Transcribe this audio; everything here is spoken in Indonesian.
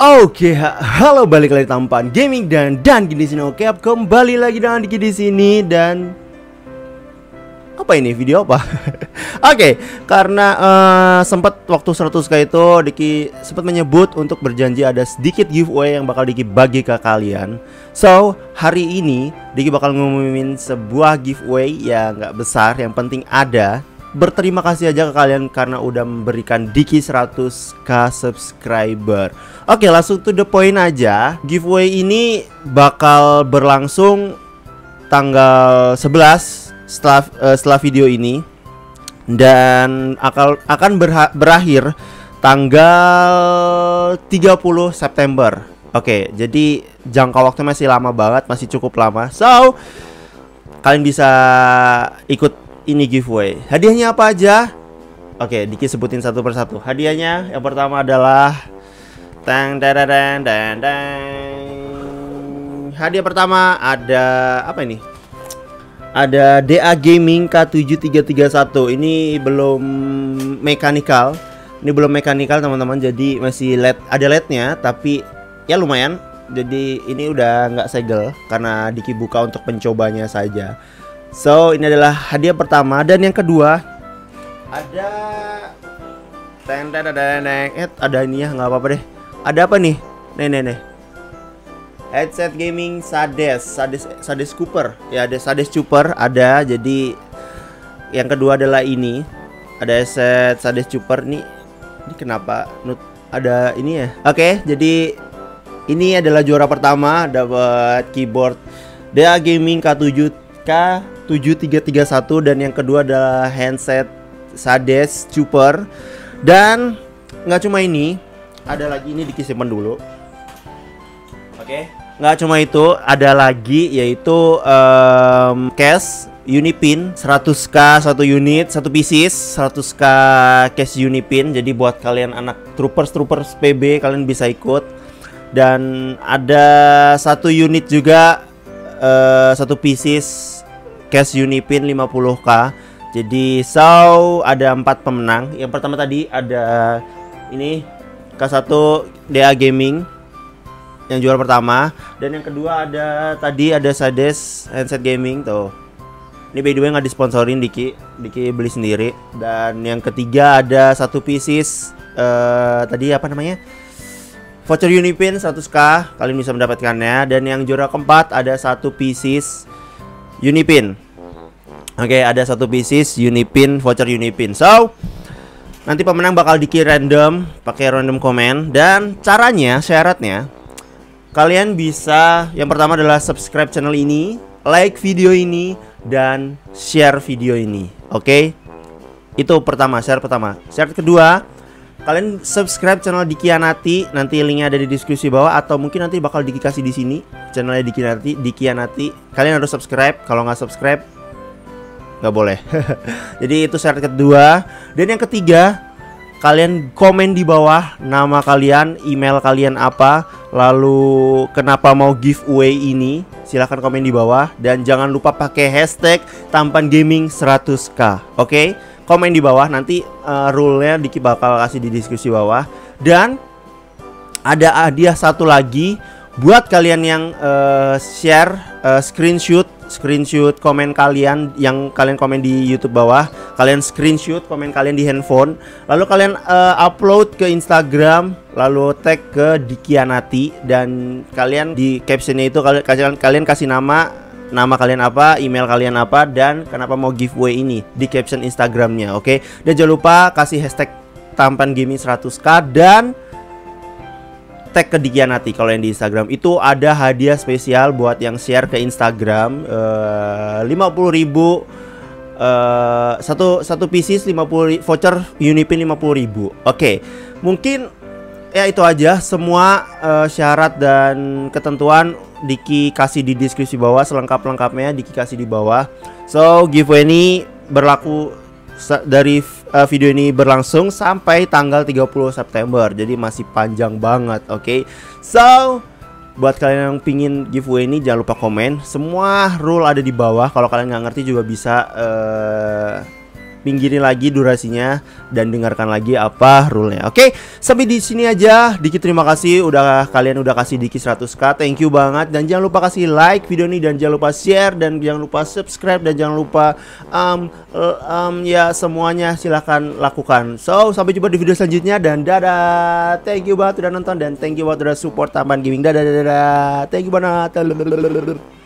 Oke, ha- halo balik lagi tampan gaming dan dan di sini oke kembali lagi dengan Diki di sini dan apa ini video apa? Oke, karena eh, sempat waktu 100k itu Diki sempat menyebut untuk berjanji ada sedikit giveaway yang bakal Diki bagi ke kalian. So hari ini Diki bakal ngumumin sebuah giveaway yang nggak besar, yang penting ada. Berterima kasih aja ke kalian karena udah memberikan Diki 100k subscriber. Oke, langsung to the point aja. Giveaway ini bakal berlangsung tanggal 11 setelah eh, setelah video ini dan akan akan berakhir tanggal 30 September. Oke, jadi jangka waktu masih lama banget, masih cukup lama. So, kalian bisa ikut ini giveaway. Hadiahnya apa aja? Oke, Diki sebutin satu persatu. Hadiahnya yang pertama adalah tang dadadang dan dang. Hadiah pertama ada apa ini? Ada DA Gaming K7331. Ini belum mechanical. Ini belum mechanical teman-teman. Jadi masih LED ada LED-nya tapi ya lumayan. Jadi ini udah nggak segel karena Diki buka untuk pencobanya saja. So, ini adalah hadiah pertama dan yang kedua ada teng, teng, teng. Eh, ada ini ya, nggak apa-apa deh. Ada apa nih? Nih, nih. Headset gaming Sades, Sades, Sades Cooper. Ya, ada Sades Cooper, ada. Jadi yang kedua adalah ini. Ada headset Sades Cooper nih. Ini kenapa nut ada ini ya? Oke, jadi ini adalah juara pertama dapat keyboard DA Gaming K7 K7331 dan yang kedua adalah handset Sades Super. Dan nggak cuma ini ada lagi ini dikisimpan dulu. Oke. Nggak cuma itu ada lagi yaitu em, case Unipin 100k satu unit satu pieces 100k case Unipin. Jadi buat kalian anak troopers troopers PB kalian bisa ikut. Dan ada satu unit juga eh, satu pieces cash Unipin 50k. Jadi so ada empat pemenang. Yang pertama tadi ada ini K1 DA Gaming yang juara pertama dan yang kedua ada tadi ada Sades handset gaming tuh. Ini by the way nggak disponsorin Diki, Diki beli sendiri. Dan yang ketiga ada satu pieces eh tadi apa namanya? Voucher Unipin 100k, kalian bisa mendapatkannya dan yang juara keempat ada satu pieces Unipin. Oke, ada satu pieces Unipin, voucher Unipin. So, nanti pemenang bakal diki random pakai random comment dan caranya, syaratnya kalian bisa yang pertama adalah subscribe channel ini, like video ini dan share video ini. Oke? Itu pertama, share pertama. Syarat kedua, kalian subscribe channel Dikianati nanti linknya ada di deskripsi bawah atau mungkin nanti bakal Diki kasih di sini channelnya Dikianati Dikianati kalian harus subscribe kalau nggak subscribe nggak boleh. Jadi itu syarat kedua dan yang ketiga kalian komen di bawah nama kalian email kalian apa lalu kenapa mau giveaway ini silahkan komen di bawah. Dan jangan lupa pakai hashtag tampan gaming 100k oke komen di bawah nanti uh, rule-nya Diki bakal kasih di diskusi bawah. Dan ada hadiah satu lagi buat kalian yang uh, share uh, screenshot screenshot komen kalian yang kalian komen di YouTube bawah. Kalian screenshot komen kalian di handphone. Lalu kalian uh, upload ke Instagram lalu tag ke Dikianati dan kalian di captionnya itu kalian kalian, kasih nama nama kalian apa, email kalian apa, dan kenapa mau giveaway ini di caption Instagramnya, oke? Dan jangan lupa kasih hashtag tampan gaming 100k dan tag ke Dikianati kalau yang di Instagram itu ada hadiah spesial buat yang share ke Instagram lima puluh ribu eh, satu satu pieces 50 voucher Unipin 50 ribu oke mungkin ya itu aja. Semua eh, syarat dan ketentuan Diki kasih di deskripsi bawah selengkap-lengkapnya Diki kasih di bawah. So giveaway ini berlaku dari uh, video ini berlangsung sampai tanggal 30 September. Jadi masih panjang banget oke? So buat kalian yang pingin giveaway ini jangan lupa komen. Semua rule ada di bawah. Kalau kalian nggak ngerti juga bisa eh, pinggirin lagi durasinya dan dengarkan lagi apa rule-nya. Oke, sampai di sini aja. Diki terima kasih udah kalian udah kasih Diki 100k. Thank you banget dan jangan lupa kasih like video ini dan jangan lupa share dan jangan lupa subscribe dan jangan lupa um, um ya semuanya silahkan lakukan. So, sampai jumpa di video selanjutnya dan dadah. Thank you banget udah nonton dan thank you banget udah support Tambahan Gaming. Dadah dadah. dadah. Thank you banget.